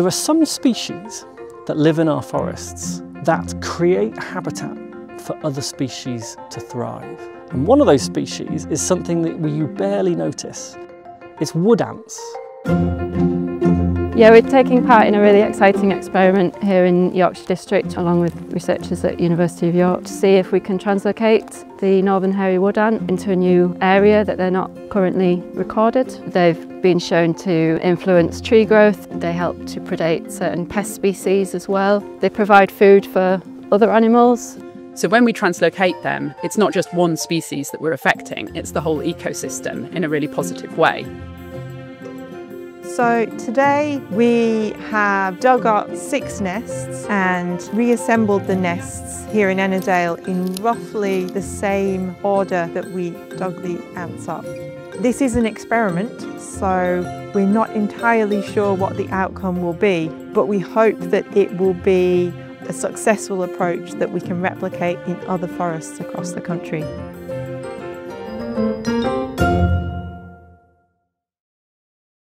There are some species that live in our forests that create habitat for other species to thrive. And one of those species is something that you barely notice. It's wood ants. Yeah, we're taking part in a really exciting experiment here in Yorkshire District along with researchers at University of York to see if we can translocate the northern hairy wood ant into a new area that they're not currently recorded. They've been shown to influence tree growth, they help to predate certain pest species as well. They provide food for other animals. So when we translocate them, it's not just one species that we're affecting, it's the whole ecosystem in a really positive way. So today we have dug up six nests and reassembled the nests here in Ennerdale in roughly the same order that we dug the ants up. This is an experiment, so we're not entirely sure what the outcome will be, but we hope that it will be a successful approach that we can replicate in other forests across the country.